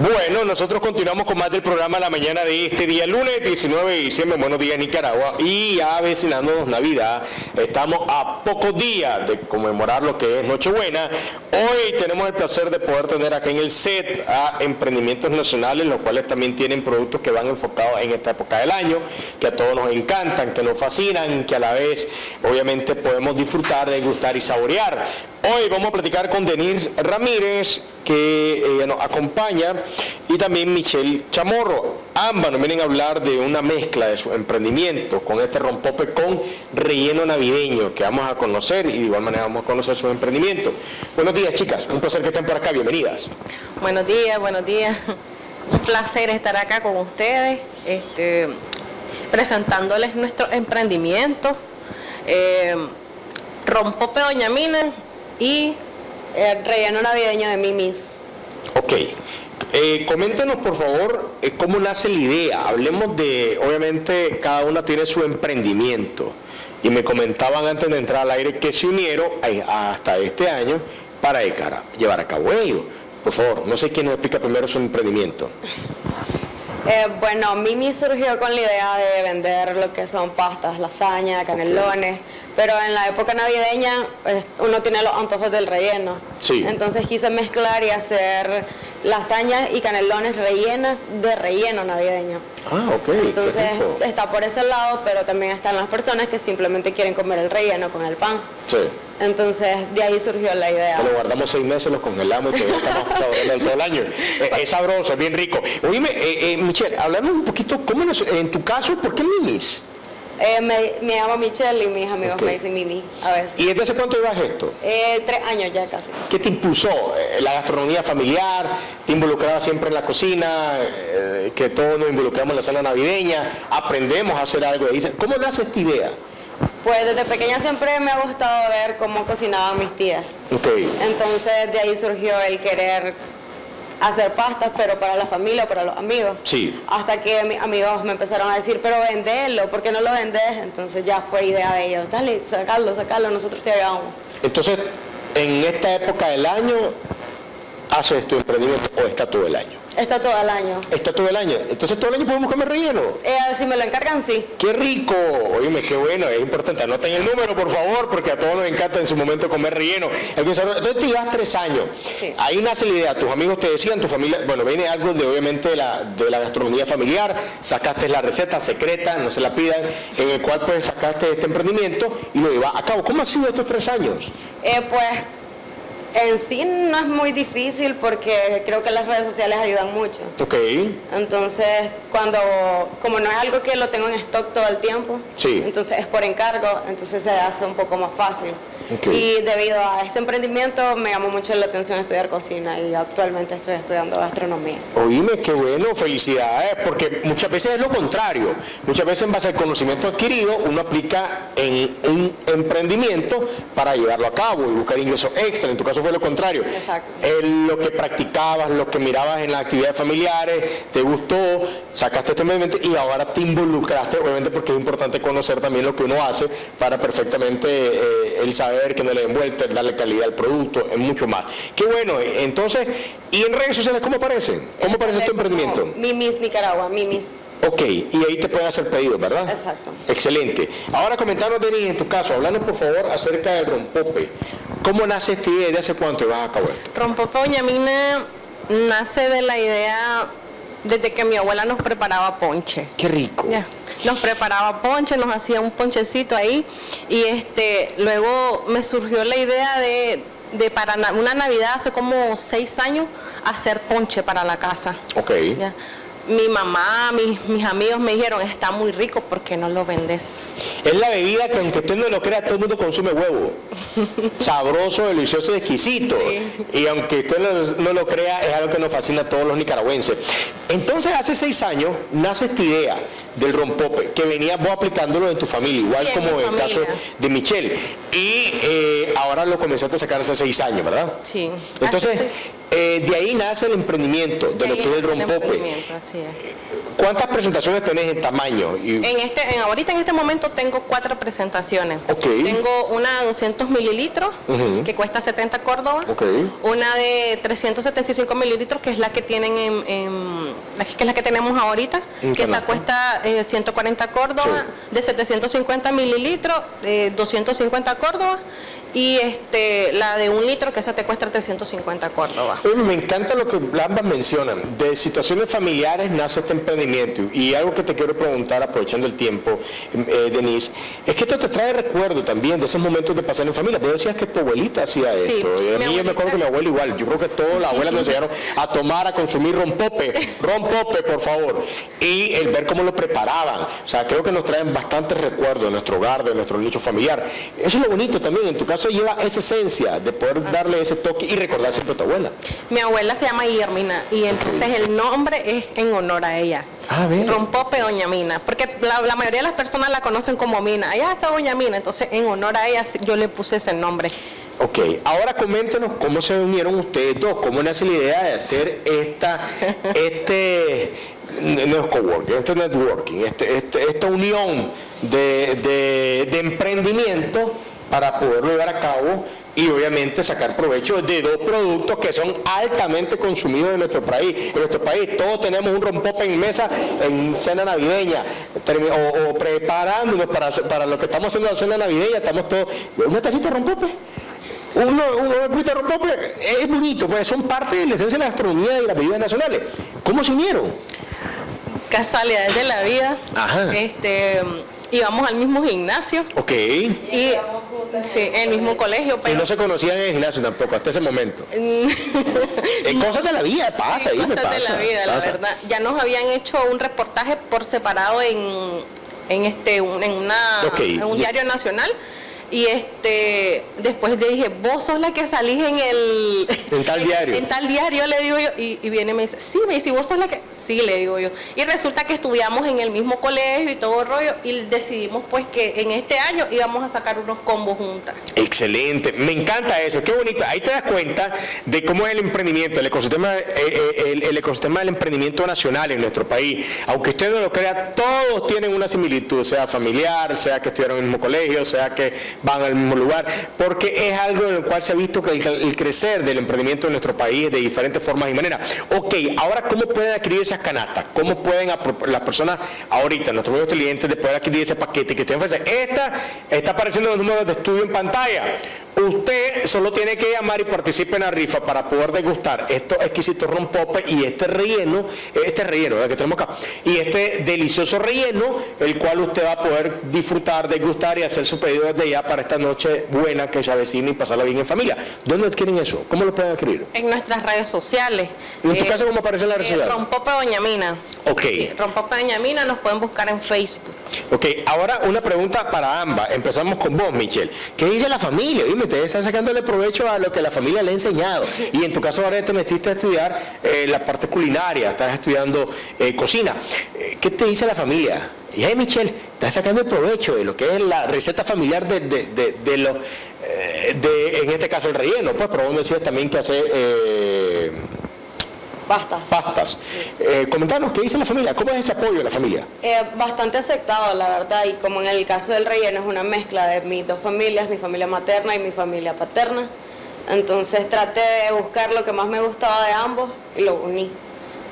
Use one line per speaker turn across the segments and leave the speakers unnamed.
Bueno, nosotros continuamos con más del programa la mañana de este día, lunes 19 de diciembre. Buenos días, Nicaragua. Y ya avecinándonos Navidad, estamos a pocos días de conmemorar lo que es Nochebuena. Hoy tenemos el placer de poder tener aquí en el set a emprendimientos nacionales, los cuales también tienen productos que van enfocados en esta época del año, que a todos nos encantan, que nos fascinan, que a la vez, obviamente, podemos disfrutar, degustar y saborear. Hoy vamos a platicar con Denis Ramírez, que eh, nos acompaña, y también Michelle Chamorro. Ambas nos vienen a hablar de una mezcla de su emprendimiento con este rompope con relleno navideño que vamos a conocer y de igual manera vamos a conocer su emprendimiento. Buenos días, chicas. Un placer que estén por acá. Bienvenidas.
Buenos días, buenos días. Un placer estar acá con ustedes, este, presentándoles nuestro emprendimiento. Eh, rompope Doña Mina y el relleno navideño de Mimis.
Ok. Eh, coméntenos por favor eh, cómo nace la idea. Hablemos de, obviamente cada una tiene su emprendimiento. Y me comentaban antes de entrar al aire que se unieron eh, hasta este año para llevar a cabo ello. Por favor, no sé quién nos explica primero su emprendimiento.
Eh, bueno, Mimi surgió con la idea de vender lo que son pastas, lasaña, canelones, pero en la época navideña uno tiene los antojos del relleno.
Sí.
Entonces quise mezclar y hacer lasañas y canelones rellenas de relleno navideño.
Ah, ok.
Entonces está por ese lado, pero también están las personas que simplemente quieren comer el relleno con el pan.
Sí.
Entonces de ahí surgió la idea.
lo guardamos seis meses, lo congelamos y estamos todo el año. Eh, es, sabroso, es bien rico. Oíme, eh, eh, Michelle, hablamos un poquito, ¿cómo en tu caso, por qué mimis?
Eh, me, llamo Michelle y mis amigos me dicen Mimi a veces.
¿Y desde hace cuánto llevas esto?
Eh, tres años ya casi.
¿Qué te impulsó? ¿La gastronomía familiar? ¿Te involucraba siempre en la cocina? ¿Que todos nos involucramos en la sala navideña? ¿Aprendemos a hacer algo? ¿Cómo nace esta idea?
Pues desde pequeña siempre me ha gustado ver cómo cocinaban mis tías.
Okay.
Entonces de ahí surgió el querer hacer pastas, pero para la familia, para los amigos.
Sí.
Hasta que mis amigos me empezaron a decir, pero vendelo, ¿por qué no lo vendes? Entonces ya fue idea de ellos, dale, sacarlo, sacarlo, nosotros te ayudamos.
Entonces, en esta época del año, ¿haces tu emprendimiento o está todo el año?
Está todo el año.
Está todo el año. Entonces todo el año podemos comer relleno.
Eh, si me lo encargan, sí.
Qué rico. Oíme, qué bueno. Es importante. Anoten el número, por favor, porque a todos nos encanta en su momento comer relleno. Entonces te llevas tres años.
Sí.
Ahí nace la idea. Tus amigos te decían, tu familia, bueno, viene algo de obviamente de la, de la gastronomía familiar. Sacaste la receta secreta, no se la pidan, en el cual pues sacaste este emprendimiento y lo llevas a cabo. ¿Cómo ha sido estos tres años?
Eh, pues en sí no es muy difícil porque creo que las redes sociales ayudan mucho.
Ok.
Entonces, cuando, como no es algo que lo tengo en stock todo el tiempo,
sí.
entonces es por encargo, entonces se hace un poco más fácil. Y debido a este emprendimiento me llamó mucho la atención estudiar cocina y actualmente estoy estudiando gastronomía.
Oíme, qué bueno, felicidades, porque muchas veces es lo contrario. Muchas veces en base al conocimiento adquirido uno aplica en un emprendimiento para llevarlo a cabo y buscar ingresos extra. En tu caso fue lo contrario.
Exacto.
lo que practicabas, lo que mirabas en las actividades familiares, te gustó, sacaste este emprendimiento y ahora te involucraste, obviamente porque es importante conocer también lo que uno hace para perfectamente eh, el saber que no le envuelve, darle calidad al producto, es mucho más. Qué bueno, entonces, ¿y en redes sociales cómo aparecen? ¿Cómo aparece tu emprendimiento?
Mimis Nicaragua, Mimis.
Ok, y ahí te pueden hacer pedidos, ¿verdad?
Exacto.
Excelente. Ahora comentanos, Denis, en tu caso, hablando por favor acerca del rompope. ¿Cómo nace esta idea y de hace cuánto vas a cabo esto?
Rompope Doña nace de la idea desde que mi abuela nos preparaba ponche.
Qué rico.
Nos preparaba ponche, nos hacía un ponchecito ahí y este luego me surgió la idea de, de para una Navidad hace como seis años hacer ponche para la casa.
Ok
mi mamá, mis, mis amigos me dijeron, está muy rico, ¿por qué no lo vendes?
Es la bebida que aunque usted no lo crea, todo el mundo consume huevo. Sabroso, delicioso, exquisito. Y aunque usted no, lo crea, es algo que nos fascina a todos los nicaragüenses. Entonces, hace seis años nace esta idea del rompope, que venía vos aplicándolo en tu familia, igual como en el caso de Michelle. Y eh, ahora lo comenzaste a sacar hace seis años, ¿verdad?
Sí.
Entonces, eh, de ahí nace el emprendimiento, de, lo que es el rompope.
Así es.
¿Cuántas presentaciones tenés en tamaño?
En este, en, ahorita en este momento tengo cuatro presentaciones. Tengo una de 200 mililitros que cuesta 70 Córdoba. Una de 375 mililitros que es la que tienen en, que es la que tenemos ahorita,
En
que esa cuesta eh, 140 Córdoba, de 750 mililitros, eh, 250 Córdoba y este la de un litro que esa te cuesta 350 Córdoba.
Me encanta lo que ambas mencionan. De situaciones familiares nace este emprendimiento. Y algo que te quiero preguntar, aprovechando el tiempo, eh, Denise, es que esto te trae recuerdo también de esos momentos de pasar en familia. Vos decías que tu abuelita hacía
Sí,
esto. Y a mí yo me acuerdo que mi abuela igual. Yo creo que todas las abuelas nos enseñaron a tomar, a consumir rompope. Rompope, por favor. Y el ver cómo lo preparaban. O sea, creo que nos traen bastantes recuerdos de nuestro hogar, de nuestro nicho familiar. Eso es lo bonito también. En tu caso lleva esa esencia de poder darle ese toque y recordar siempre a tu abuela.
Mi abuela se llama Guillermina y entonces el nombre es en honor a ella.
Ah, bien.
Rompope Doña Mina, porque la, la mayoría de las personas la conocen como Mina. Allá está Doña Mina, entonces en honor a ella yo le puse ese nombre.
Ok, ahora coméntenos cómo se unieron ustedes dos, cómo nace la idea de hacer esta, este, no es coworking, este networking, este, este- esta unión de, de- de emprendimiento para poderlo llevar a cabo y obviamente sacar provecho de dos productos que son altamente consumidos en nuestro país. En nuestro país todos tenemos un rompope en mesa en cena navideña o, o preparándonos para, para lo que estamos haciendo la cena navideña, estamos todos, una tacita de rompope uno, uno Rompope, es bonito, pues son parte de la esencia de la gastronomía y las bebidas nacionales. ¿Cómo se unieron?
Casualidades de la vida.
Ajá.
Este, íbamos al mismo gimnasio
Ok. Y
y sí, el mismo colegio, pero
no se conocían en el gimnasio tampoco, hasta ese momento. Eh, cosas de la vida, pasa ahí, me
cosas
pasa.
de la vida, la verdad. Ya nos habían hecho un reportaje por separado en, en este un- en una en un diario nacional y este después le dije, "Vos sos la que salís en el
En tal diario.
En tal diario le digo yo y, y viene y me dice, "Sí, me dice, vos sos la que Sí, le digo yo. Y resulta que estudiamos en el mismo colegio y todo el rollo y decidimos pues que en este año íbamos a sacar unos combos juntas.
Excelente, me encanta eso, qué bonito. Ahí te das cuenta de cómo es el emprendimiento, el ecosistema, eh, eh, el, el ecosistema del emprendimiento nacional en nuestro país. Aunque usted no lo crea, todos tienen una similitud, sea familiar, sea que estudiaron en el mismo colegio, sea que van al mismo lugar, porque es algo en el cual se ha visto que el, crecer del emprendimiento en nuestro país de diferentes formas y maneras. Ok, ahora, ¿cómo pueden adquirir esas canastas? ¿Cómo pueden las personas ahorita, nuestros amigos clientes, de poder adquirir ese paquete que usted ofrece? Esta está apareciendo en los números de estudio en pantalla. Usted solo tiene que llamar y participar en la rifa para poder degustar estos exquisitos rompope y este relleno, este relleno que tenemos acá, y este delicioso relleno, el cual usted va a poder disfrutar, degustar y hacer su pedido desde ya para esta noche buena que se avecina y pasarla bien en familia. ¿Dónde adquieren eso? ¿Cómo lo pueden adquirir?
En nuestras redes sociales.
¿Y en tu
Eh,
caso cómo aparece en la red
eh,
social?
Rompope Doña Mina.
Ok.
Sí, Rompope Doña Mina nos pueden buscar en Facebook.
Ok, ahora una pregunta para ambas. Empezamos con vos, Michelle. ¿Qué dice la familia? Dime, ustedes están sacándole provecho a lo que la familia le ha enseñado. Y en tu caso ahora te metiste a estudiar eh, la parte culinaria, estás estudiando eh, cocina. ¿Qué te dice la familia? Y hey, Michelle, estás sacando el provecho de lo que es la receta familiar de, de, de, de lo, eh, de, en este caso el relleno, pues, pero vos me decías también que hace eh,
Pastas.
pastas. Eh, comentanos, ¿qué dice la familia? ¿Cómo es ese apoyo de la familia?
Eh, bastante aceptado, la verdad, y como en el caso del relleno es una mezcla de mis dos familias, mi familia materna y mi familia paterna. Entonces traté de buscar lo que más me gustaba de ambos y lo uní.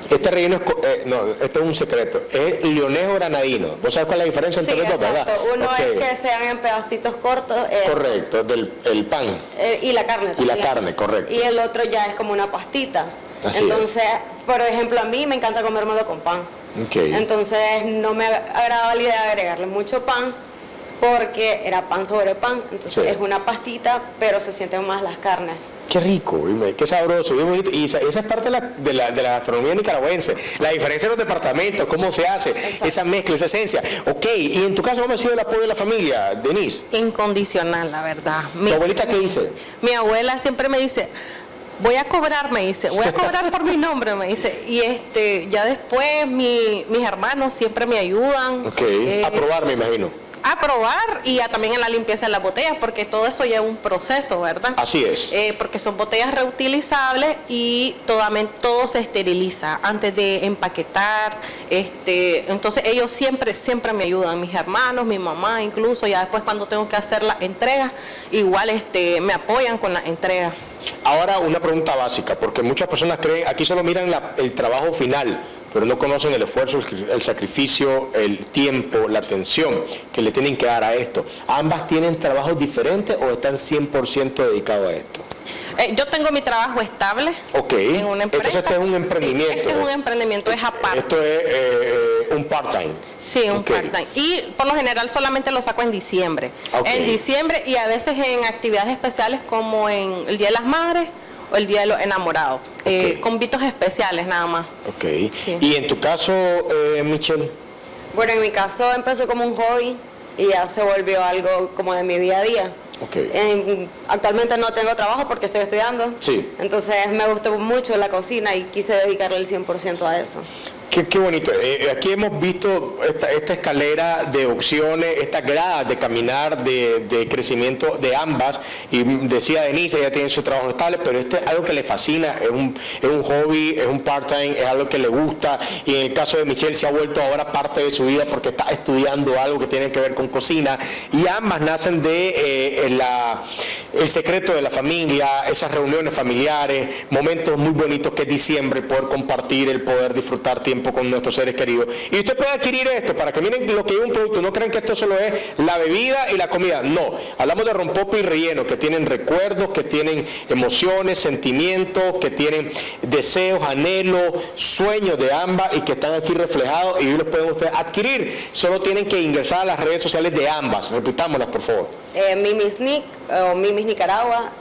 Este relleno es, eh, no, esto es un secreto, es leonés granadino. ¿Vos sabés cuál es la diferencia
Sí,
entre los dos, verdad?
Uno es que sean en pedacitos cortos eh,
Correcto, del el pan.
eh, y la carne.
Y la carne, correcto.
Y el otro ya es como una pastita.
Así
Entonces, por ejemplo, a mí me encanta comérmelo con pan.
Ok.
Entonces no me agradaba la idea de agregarle mucho pan porque era pan sobre pan. Entonces
Sí.
es una pastita, pero se sienten más las carnes.
Qué rico, dime, qué sabroso, bien bonito. Y esa, esa es parte de la, de, la, de la gastronomía nicaragüense. La diferencia de los departamentos, cómo se hace,
Exacto.
esa mezcla, esa esencia. Ok, y en tu caso, ¿cómo ha sido el apoyo de la familia, Denise?
Incondicional, la verdad. Mi,
¿Tu abuelita qué dice?
mi abuela siempre me dice, voy a cobrar, me dice, voy a cobrar por mi nombre, me dice. Y este, ya después mi- mis hermanos siempre me ayudan.
Ok,
eh,
a probar, me imagino.
A probar y a, también en la limpieza de las botellas, porque todo eso lleva un proceso, ¿verdad?
Así es.
Eh, porque son botellas reutilizables y todo se esteriliza antes de empaquetar. Este, entonces ellos siempre, siempre me ayudan, mis hermanos, mi mamá incluso, ya después cuando tengo que hacer la entrega, igual este, me apoyan con la entrega.
Ahora una pregunta básica, porque muchas personas creen, aquí solo miran el trabajo final, pero no conocen el esfuerzo, el sacrificio, el tiempo, la atención que le tienen que dar a esto. ¿Ambas tienen trabajos diferentes o están 100% dedicados a esto?
Eh, yo tengo mi trabajo estable
en una empresa. Entonces este es un emprendimiento.
este es un emprendimiento, es aparte.
Esto es eh, un part-time.
Sí, un part-time. Y por lo general solamente lo saco en diciembre. En diciembre y a veces en actividades especiales como en el Día de las Madres el Día de los Enamorados. Eh, con vitos especiales nada más.
Ok. ¿Y en tu caso, Michelle?
Bueno, en mi caso empezó como un hobby y ya se volvió algo como de mi día a día. Actualmente no tengo trabajo porque estoy estudiando.
Sí.
Entonces me gustó mucho la cocina y quise dedicarle el 100% a eso.
Qué, bonito. Eh, eh, aquí hemos visto esta, escalera de opciones, esta grada de caminar, de, crecimiento de ambas. Y decía Denise, ella tiene su trabajo estable, pero este es algo que le fascina, es un, es un hobby, es un part-time, es algo que le gusta. Y en el caso de Michelle se ha vuelto ahora parte de su vida porque está estudiando algo que tiene que ver con cocina. Y ambas nacen de eh, el secreto de la familia, esas reuniones familiares, momentos muy bonitos que es diciembre, poder compartir, el poder disfrutar tiempo con nuestros seres queridos. Y usted puede adquirir esto para que miren lo que es un producto. No crean que esto solo es la bebida y la comida. No, hablamos de rompope y relleno que tienen recuerdos, que tienen emociones, sentimientos, que tienen deseos, anhelos, sueños de ambas y que están aquí reflejados y los pueden ustedes adquirir. Solo tienen que ingresar a las redes sociales de ambas. Repitámoslas, por favor.
Eh, Mimis Nick o Mimis Nicaragua.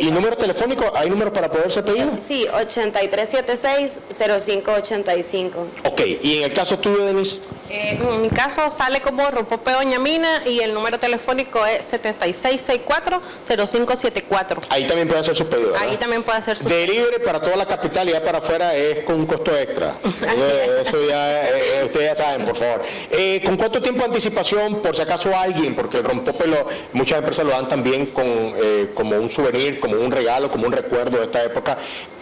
Y, número telefónico? ¿Hay número para poderse pedir?
sí, 8376-0585.
Ok, ¿y en el caso tuyo, Denise?
Eh, en mi caso sale como Rompope Doña Mina y el número telefónico es 7664-0574.
Ahí también puede hacer su pedido.
Ahí también puede hacer su
Delivery para toda la capital y ya para afuera es con un costo extra. Eso ya, eh, eh, ustedes ya saben, por favor. ¿Con cuánto tiempo de anticipación, por si acaso alguien, porque el Rompope lo, muchas empresas lo dan también con, como un souvenir, como un regalo, como un recuerdo de esta época?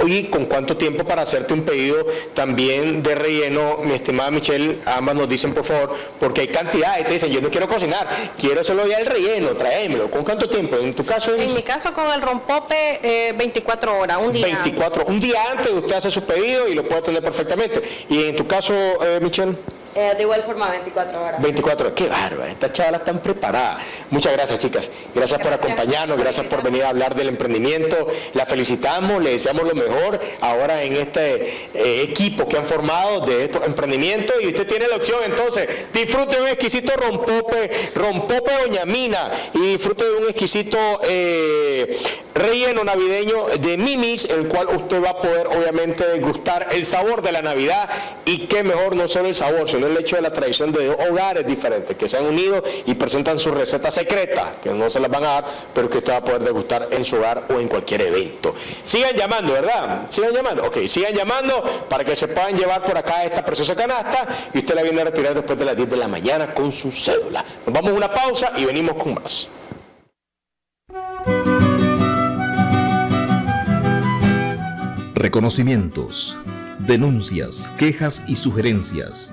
¿Y con cuánto tiempo para hacerte un pedido también de relleno, mi estimada Michelle, ambas nos dicen por favor, porque hay cantidades, te dicen, yo no quiero cocinar, quiero solo ya el relleno, tráemelo. ¿Con cuánto tiempo? En tu caso,
En mi caso con el rompope, 24 eh, horas, un día
24, un día antes usted hace su pedido y lo puede tener perfectamente. Y en tu caso, eh, Michelle. you.
Eh, de igual forma, 24 horas.
24 horas, qué bárbara, estas chavalas están preparadas. Muchas gracias, chicas. Gracias, por acompañarnos, gracias por venir a hablar del emprendimiento. La felicitamos, le deseamos lo mejor ahora en este eh, equipo que han formado de estos emprendimientos. Y usted tiene la opción, entonces, disfrute de un exquisito rompope, rompope Doña Mina y disfrute de un exquisito eh, relleno navideño de mimis, el cual usted va a poder, obviamente, degustar el sabor de la Navidad. Y qué mejor no solo el sabor, sino el hecho de la tradición de hogares diferentes que se han unido y presentan su receta secreta, que no se las van a dar, pero que usted va a poder degustar en su hogar o en cualquier evento. Sigan llamando, ¿verdad? Sigan llamando. Ok, sigan llamando para que se puedan llevar por acá esta preciosa canasta y usted la viene a retirar después de las 10 de la mañana con su cédula. Nos vamos a una pausa y venimos con más.
Reconocimientos, denuncias, quejas y sugerencias